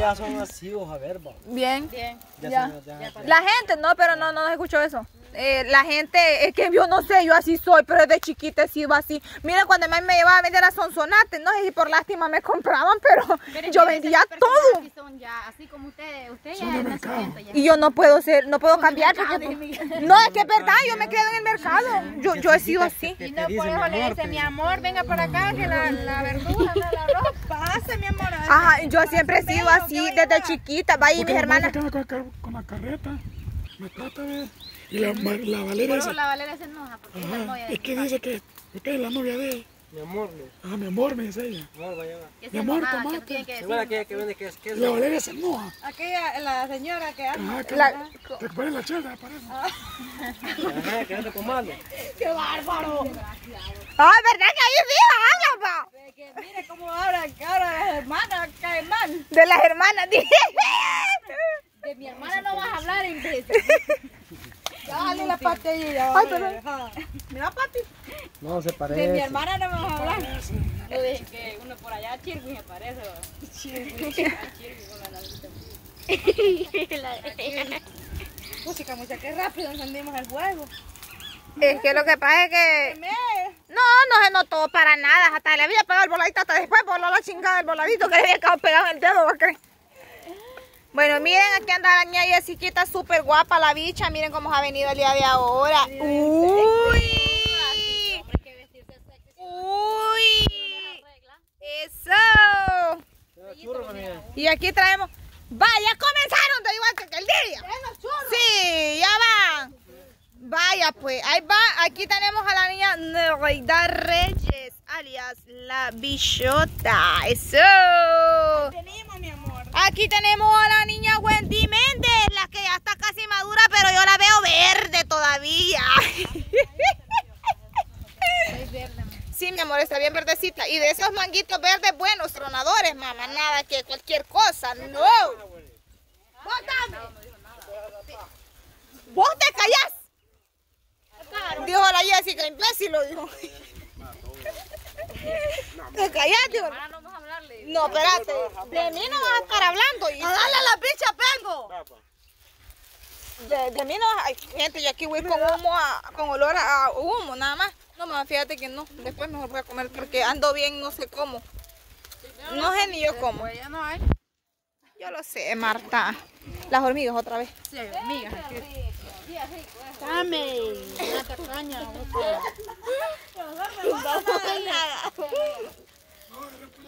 Ya son así, a ver, va. Bien. Bien. Ya, Ya. son- ya- La gente, no, pero no, no, no escucho eso. Eh, la gente, es que yo no sé, yo así soy, pero desde chiquita he sido así. Miren, cuando mi mamá me llevaba a vender a Sonsonate, no sé si por lástima me compraban, pero Pero yo vendía todo. sí son ya, así como ustedes, usted ya es nacimiento ya. Y yo no puedo ser, no puedo cambiar. porque- no, es que es verdad, yo me quedo en el mercado. Yo, yo he sido así. Y no por eso mi le amor, dice, mi amor, venga para acá, que la, la verdura, no, la arroz, pase, mi amor. Ajá, yo siempre he sido así desde chiquita. Va y mis hermanas. con la carreta, me trata de... Y la, la Valeria Por dice, eso la Valeria se enoja, porque es la ajá, novia de es que dice que usted es la novia de ella. Mi amor, mi Ah, mi amor, me dice ella. amor, vaya, va. que Mi amor, que tomate. no tiene que que, que vende que es que Y es. la Valeria se enoja. Aquella, la señora que Ajá, que La- te ponen la chela, parece. Ajá, que no te comando. Ay, ¿verdad que ahí sí hablan, pa? Que mire cómo habla, que ahora las hermanas caen mal. De las hermanas, dije. De mi hermana no vas a hablar, imbécil. Dale la patilla. Ay, perdón. Mira, Pati. No, se parece. De mi hermana no vas a hablar. Yo dije que uno por allá, Chirwin, me parece. Música, mucha, qué rápido encendimos el fuego. Es que lo que pasa es que. No, no se notó para nada. Hasta le había pegado el voladito, hasta después voló la chingada del voladito que le había quedado pegado en el dedo, ¿va qué? Bueno, miren, aquí anda la niña Jessiquita, súper guapa la bicha. Miren cómo ha venido el día de ahora. ¡Uy! ¡Uy! ¡Eso! Y aquí traemos. Vaya, comenzaron de igual que aquel día. Sí, ya van. Vaya, pues, ahí va. Aquí tenemos a la niña Nereida Reyes, alias la bichota. Eso. Tenemos, mi amor. Aquí tenemos a la niña Wendy Méndez, la que ya está casi madura, pero yo la veo verde todavía. Sí, mi amor, está bien verdecita. Y de esos manguitos verdes buenos, tronadores, mamá. Nada que cualquier cosa. No. ¡Bótame! ¡Vos te callás! Dijo la Jessica, imbécil, lo dijo. ¿Te callás, dijo? No espérate. De mí no vas a estar hablando. Y... ¡A darle la bicha, pengo! De, de mí no vas a... Ay, gente, yo aquí voy con humo, a- con olor a, humo, nada más. No, mamá, fíjate que no. Después mejor voy a comer porque ando bien, no sé cómo. No sé ni yo cómo. Pues ya no hay. Yo lo sé, Marta. Las hormigas otra vez. Sí, hay hormigas aquí. Dame una tacaña.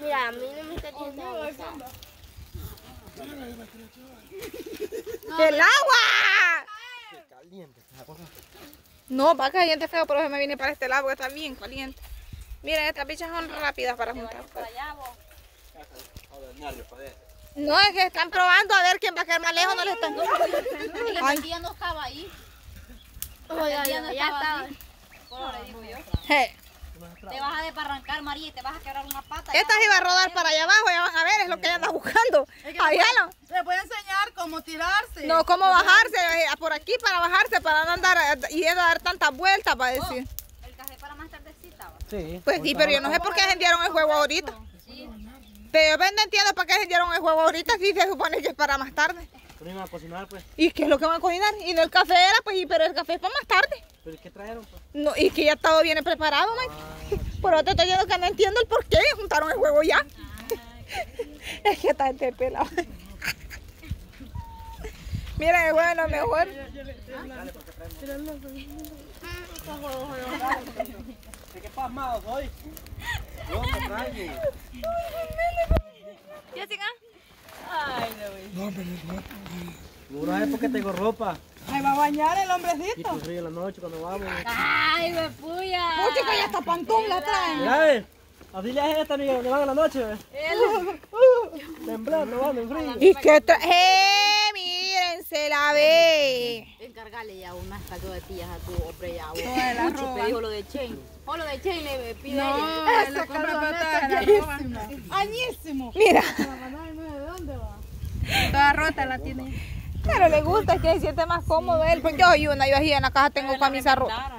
Mira, a mí no me está diciendo ¡El agua! Caliente. No, va caliente feo, pero se me viene para este lado porque está bien caliente. Miren, estas bichas son rápidas para juntar. No, es que están probando a ver quién va a quedar más lejos, no le están... Ay. El día no estaba ahí. ya, El día no ya estaba estaba. ahí. Por le digo yo. Te vas a desbarrancar, María, y te vas a quebrar una pata. Estas iba a rodar para allá abajo, ya van a ver, es lo que ella anda buscando. Allá no. Les voy a enseñar cómo tirarse. No, cómo bajarse, eh, por aquí para bajarse, para no andar eh, y a dar tantas vueltas, para decir. El café para más tardecita. Sí. Pues sí, pero yo no sé por qué vendieron el juego ahorita. Pero yo no entiendo para qué vendieron el juego ahorita si se supone que es para más tarde. Pero iban a cocinar, pues. ¿Y qué es lo que van a cocinar? Y no el café era, pues, y- pero el café es para más tarde. ¿Pero qué trajeron, pues? No, y que ya todo viene preparado, Mike. Pero te estoy diciendo que no entiendo el por qué juntaron el juego ya. es que está este pelado. Miren, el juego es lo mejor. ¿De qué pasmado soy? No, me traje. Jessica. No, pero no. No por qué tengo ropa. Me va a bañar el Y hombrecito. frío en la noche cuando vamos. Ay, me puya. Pucha, ya hasta pantón la traen. Mira, eh. Así le esta amiga cuando van en la noche, ve. Temblando, van en frío. ¿Y qué tra... ¡Eh! Miren, se la ve. Encargarle ya unas calzotillas a tu hombre ya. Mucho te dijo lo de Chain. O lo de Chain le pide ella. Esa añísima. Añísimo. Mira. Toda rota la tiene. Pero le gusta, es que se siente más cómodo él. Pues yo soy una, yo aquí en la casa tengo camisa rota.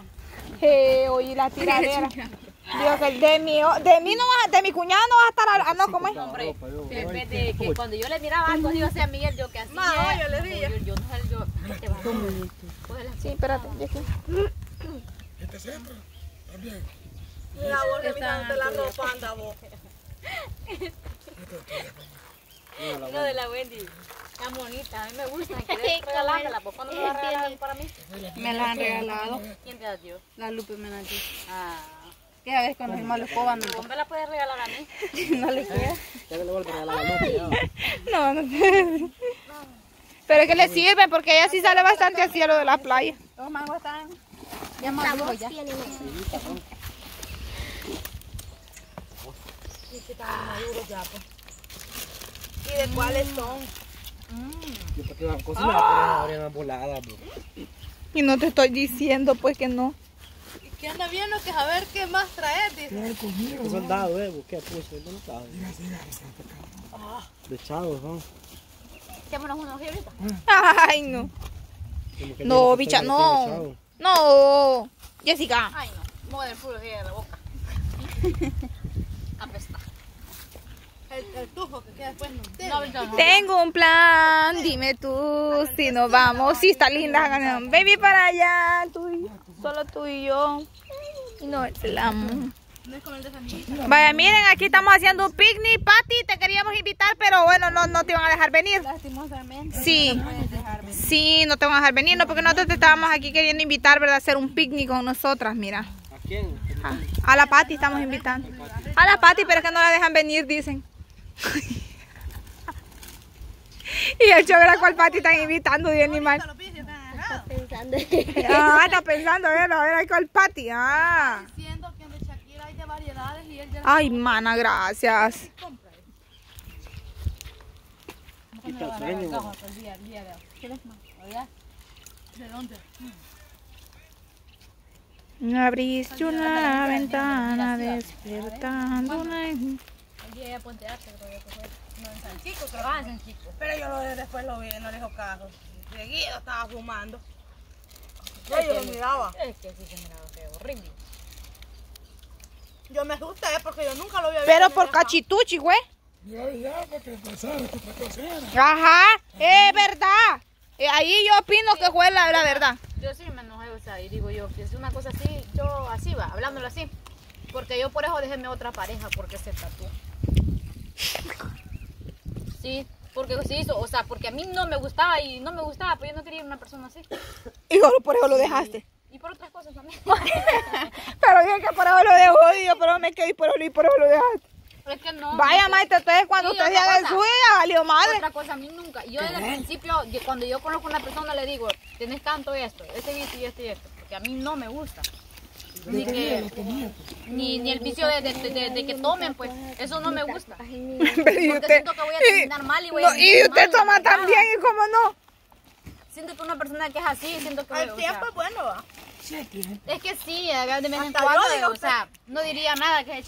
Eh, oí la tiradera. Digo que de mi, de mí no vas de mi cuñado no vas a estar hablando. Ah, no, ¿cómo es? Hombre, vez de que cuando yo le miraba algo, yo hacía a Miguel, yo que hacía. Ma, yo le di. Yo, yo no sé, yo. Te vas a. Sí, espérate. yo aquí. Este centro, también. Mira, vos revisándote la ropa, anda vos. Uno de la Wendy. Está bonita, a mí me gusta. ¿Quieres regalármela? ¿Por cuándo me la regalan para mí? Me la han regalado. ¿Quién te la dio? La Lupe me la dio. Ah. Que a veces cuando mi malo escoba no, ¿Cómo me la puedes regalar a mí? no le queda. Ya que le vuelvo a regalar la moto, ya. No, no sé. Pero es que le sirve porque ella sí sale bastante así a lo de la playa. Los mangos están ya maduros ya. ¿Y de cuáles son? Yo para que van a cocinar, pero ahora una volada, bro. Y no te estoy diciendo pues que no. ¿Qué anda viendo? Que a ver qué más traes, dice. Qué soldado, eh, vos, qué puso, no lo sabes. De chavos, ¿no? Echémonos unos ahorita. Ay, no. Que No, bicha, no. No. Jessica. Ay, no. Me voy del puro de la boca. El, el que queda después no. No. Tengo un plan, dime tú si nos vamos. Sí, está linda. Baby para allá, tú y solo tú y yo. Y no es el de. Vaya, miren, aquí estamos haciendo un picnic. Patty, te queríamos invitar, pero bueno, no, no te iban a dejar venir. Lastimosamente. Sí, No sí, no te van a dejar venir, no, porque nosotros te estábamos aquí queriendo invitar, ¿verdad? A hacer un picnic con nosotras, mira. ¿A quién? A, a la Patty estamos invitando. A la Patty, pero es que no la dejan venir, dicen. Y el era cual Patty están invitando, de animal. Agarrados. Pensando. Ah, está pensando, a ver, a ver, cuál Patty. Ah. Diciendo que Shakira hay de variedades y él ya Ay, mana, gracias. el. ¿De dónde? Abriste una ventana despertando una... Día de Puente Arte, creo que fue. No, en San Chico, trabaja en San Chico. Pero yo lo, después lo vi, no le hizo caso. Seguido estaba fumando. Ya yo lo miraba. Es que sí se miraba feo, horrible. Yo me asusté porque yo nunca lo había visto. Pero por cachituchi, güey. Yo ya, para que pasara que. Ajá, es verdad. Eh, ahí yo opino que fue la, la verdad. Yo sí me enojé, o sea, y digo yo, que es una cosa así, yo así va, hablándolo así. Porque yo por eso dejé mi otra pareja, porque se tatuó. Sí, porque se hizo, o sea, porque a mí no me gustaba y no me gustaba, pero yo no quería una persona así. Y por eso lo dejaste. Y por otras cosas también. Pero dije que por eso lo dejó, y yo, pero me quedé y por eso, y por eso lo dejaste. es que no. Vaya, no, maestra, entonces cuando Sí, usted otra haga el cosa. suyo, ya valió madre. Otra cosa, a mí nunca. Yo desde el principio, cuando yo conozco a una persona, le digo, tienes tanto esto, este vicio y este y esto. Porque a mí no me gusta. Ni, que, ni, ni el vicio de, de, de- de que tomen, pues, eso no me gusta. Pero y Porque usted, siento que voy a terminar mal y voy a no, y terminar usted mal, toma también, y cómo no. Siento que una persona que es así, siento que... El tiempo es bueno, ¿va? es que sí, de vez en cuando, digo o sea, no diría nada que he hecho